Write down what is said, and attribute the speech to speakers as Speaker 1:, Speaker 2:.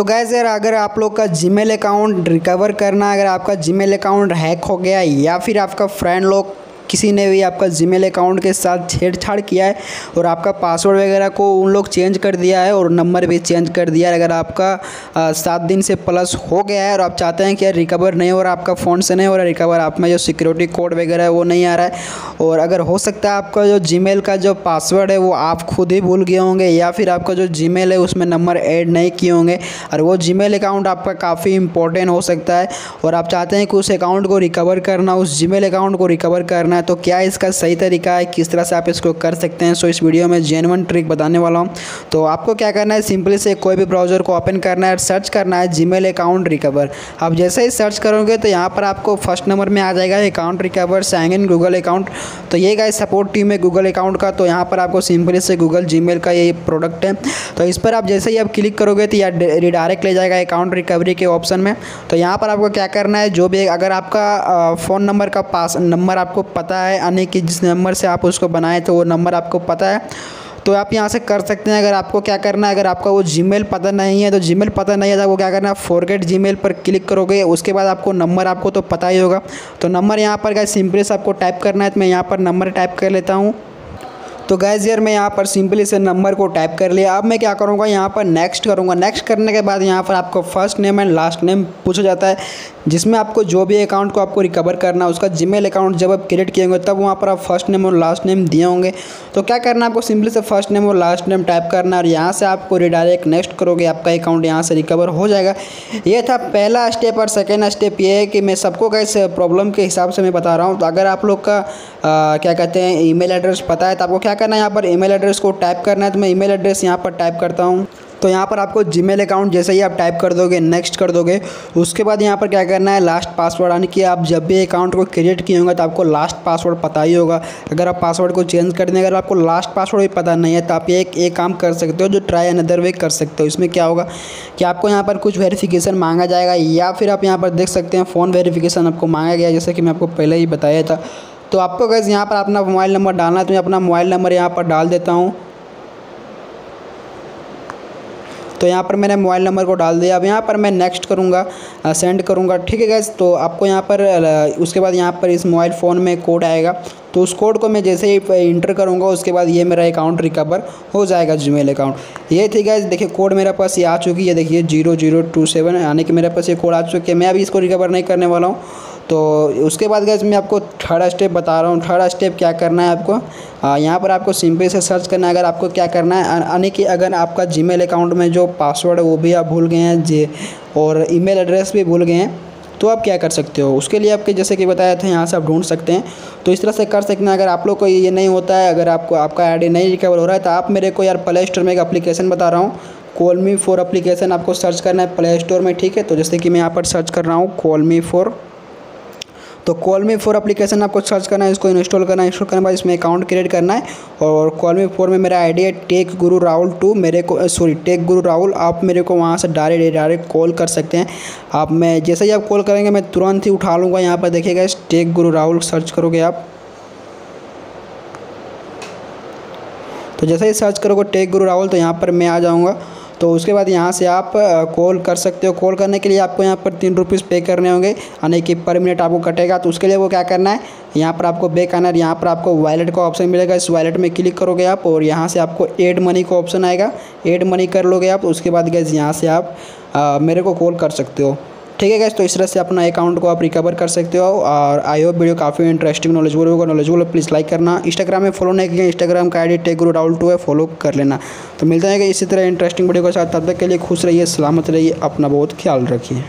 Speaker 1: तो गैज़ यार, अगर आप लोग का जीमेल अकाउंट रिकवर करना, अगर आपका जीमेल अकाउंट हैक हो गया या फिर आपका फ्रेंड लोग किसी ने भी आपका जीमेल अकाउंट के साथ छेड़छाड़ किया है और आपका पासवर्ड वगैरह को उन लोग चेंज कर दिया है और नंबर भी चेंज कर दिया है, अगर आपका सात दिन से प्लस हो गया है और आप चाहते हैं कि यार रिकवर नहीं हो रहा, आपका फ़ोन से नहीं हो रहा रिकवर आप में जो सिक्योरिटी कोड वगैरह है वो नहीं आ रहा है और अगर हो सकता है आपका जो जी का जो पासवर्ड है वो आप खुद ही भूल गए होंगे या फिर आपका जो जी है उसमें नंबर ऐड नहीं किए होंगे, और वो जी अकाउंट आपका काफ़ी इंपॉर्टेंट हो सकता है और आप चाहते हैं कि उस अकाउंट को रिकवर करना, उस जी अकाउंट को रिकवर करना है तो क्या इसका सही तरीका है, किस तरह से आप इसको कर सकते हैं सो इस वीडियो में जेनवन ट्रिक बताने वाला हूँ। तो आपको क्या करना है सिंपली से कोई भी ब्राउज़र को ओपन करना है सर्च करना है जी अकाउंट रिकवर आप जैसे ही सर्च करोगे तो यहाँ पर आपको फ़र्स्ट नंबर में आ जाएगा अकाउंट रिकवर सैंग इन गूगल अकाउंट तो ये गाइस सपोर्ट टीम है गूगल अकाउंट का तो यहाँ पर आपको सिंपली से गूगल जी का ये प्रोडक्ट है। तो इस पर आप जैसे ही आप क्लिक करोगे तो यह रिडायरेक्ट ले जाएगा अकाउंट रिकवरी के ऑप्शन में। तो यहाँ पर आपको क्या करना है, जो भी अगर आपका फ़ोन नंबर का पास नंबर आपको पता है यानी कि जिस नंबर से आप उसको बनाए थे वो नंबर आपको पता है। तो आप यहाँ से कर सकते हैं, अगर आपको क्या करना है, अगर आपका वो जीमेल पता नहीं है तो जीमेल पता नहीं है तो आपको क्या करना है फॉरगेट जीमेल पर क्लिक करोगे, उसके बाद आपको नंबर आपको तो पता ही होगा। तो नंबर यहाँ पर क्या सिंपली से आपको टाइप करना है तो मैं यहाँ पर नंबर टाइप कर लेता हूँ। तो गैस यार मैं यहाँ पर सिंपली से नंबर को टाइप कर लिया। अब मैं क्या करूँगा? यहाँ पर नेक्स्ट करूँगा। नेक्स्ट करने के बाद यहाँ पर आपको first name and last name पूछा जाता है, जिसमें आपको जो भी अकाउंट को आपको रिकवर करना है, उसका जीमेल अकाउंट जब आप क्रिएट किए होंगे, तब वहाँ पर आप फ़र्स्ट नेम और लास्ट नेम दिए होंगे। तो क्या करना है? आपको सिंपली से फ़र्स्ट नेम और लास्ट नेम टाइप करना और यहाँ से आपको रिडायरेक्ट नेक्स्ट करोगे, आपका अकाउंट यहाँ से रिकवर हो जाएगा। ये था पहला स्टेप और सेकेंड स्टेप ये है कि मैं सबको कैसे प्रॉब्लम के हिसाब से मैं बता रहा हूँ। तो अगर आप लोग का क्या कहते हैं ईमेल एड्रेस पता है तो आपको क्या करना है, यहाँ पर ईमेल एड्रेस को टाइप करना है तो मैं ईमेल एड्रेस यहाँ पर टाइप करता हूँ। तो यहाँ पर आपको जीमेल अकाउंट जैसे ही आप टाइप कर दोगे नेक्स्ट कर दोगे, उसके बाद यहाँ पर क्या करना है लास्ट पासवर्ड यानी कि आप जब भी अकाउंट को क्रिएट किए होंगे तो आपको लास्ट पासवर्ड पता ही होगा। अगर आप पासवर्ड को चेंज कर देंगे, अगर आपको लास्ट पासवर्ड भी पता नहीं है तो आप एक एक काम कर सकते हो, जो ट्राई अनदर वे कर सकते हो। इसमें क्या होगा कि आपको यहाँ पर कुछ वेरीफिकेशन मांगा जाएगा, या फिर आप यहाँ पर देख सकते हैं फ़ोन वेरीफिकेशन आपको मांगा गया, जैसे कि मैं आपको पहले ही बताया था। तो आपको गैस यहाँ पर अपना मोबाइल नंबर डालना है तो मैं अपना मोबाइल नंबर यहाँ पर डाल देता हूँ। तो यहाँ पर मैंने मोबाइल नंबर को डाल दिया। अब यहाँ पर मैं नेक्स्ट करूँगा सेंड करूँगा, ठीक है गैस तो आपको यहाँ पर उसके बाद यहाँ पर इस मोबाइल फ़ोन में कोड आएगा। तो उस कोड को मैं जैसे ही इंटर करूँगा, उसके बाद ये मेरा अकाउंट रिकवर हो जाएगा जीमेल अकाउंट ये थी गैस देखिए कोड मेरे पास ये आ चुकी है, देखिए ज़ीरो ज़ीरो टू सेवन यानी कि मेरे पास ये कोड आ चुकी है। मैं अभी इसको रिकवर नहीं करने वाला हूँ। तो उसके बाद गैस मैं आपको थर्ड स्टेप बता रहा हूँ। थर्ड स्टेप क्या करना है आपको? यहाँ पर आपको सिंपल से सर्च करना है। अगर आपको क्या करना है यानी कि अगर आपका जीमेल अकाउंट में जो पासवर्ड है, वो भी आप भूल गए हैं, जी, और ईमेल एड्रेस भी भूल गए हैं तो आप क्या कर सकते हो? उसके लिए आपके जैसे कि बताया था, यहाँ से आप ढूंढ सकते हैं। तो इस तरह से कर सकते हैं। अगर आप लोग को ये नहीं होता है, अगर आपको, आपका आईडी नहीं रिकवर हो रहा है तो आप मेरे को यार प्ले स्टोर में एक अप्लीकेशन बता रहा हूँ। कॉल मी फॉर अप्लीकेशन आपको सर्च करना है प्ले स्टोर में, ठीक है? तो जैसे कि मैं यहाँ पर सर्च कर रहा हूँ कॉल मी फॉर तो कॉल मी फोर अप्लीकेशन आपको सर्च करना है, इसको इंस्टॉल करना है इंस्टॉल करने के बाद इसमें अकाउंट क्रिएट करना है और कॉल मी फोर में मेरा आईडी है टेक गुरु राहुल टू मेरे को सॉरी टेक गुरु राहुल आप मेरे को वहाँ से डायरेक्ट डायरेक्ट कॉल कर सकते हैं। आप मैं, जैसे ही आप कॉल करेंगे, मैं तुरंत ही उठा लूँगा यहाँ पर, देखिएगा, इस टेक गुरु राहुल सर्च करोगे आप। तो जैसे ही सर्च करोगे टेक गुरु राहुल तो यहाँ पर मैं आ जाऊँगा। तो उसके बाद यहाँ से आप कॉल कर सकते हो। कॉल करने के लिए आपको यहाँ पर तीन रुपीज़ पे करने होंगे यानी कि पर मिनट आपको कटेगा। तो उसके लिए वो क्या करना है यहाँ पर आपको बैक आना है यहाँ पर आपको वॉलेट का ऑप्शन मिलेगा। इस वॉलेट में क्लिक करोगे आप और यहाँ से आपको एड मनी का ऑप्शन आएगा। एड मनी कर लोगे आप उसके बाद गैस यहाँ से आप आ, मेरे को कॉल कर सकते हो। ठीक है गैस तो इस तरह से अपना अकाउंट को आप रिकवर कर सकते हो और आई होप वीडियो काफ़ी इंटरेस्टिंग नॉलेजबुल होगा। नॉलेजबुल प्लीज़ लाइक करना। इंस्टाग्राम में फॉलो नहीं किया इंस्टाग्राम का I D take Guru Raul to है फॉलो कर लेना। तो मिलते हैं इसी तरह इंटरेस्टिंग वीडियो के साथ। तब तक के लिए खुश रहिए, सलामत रहिए, अपना बहुत ख्याल रखिए।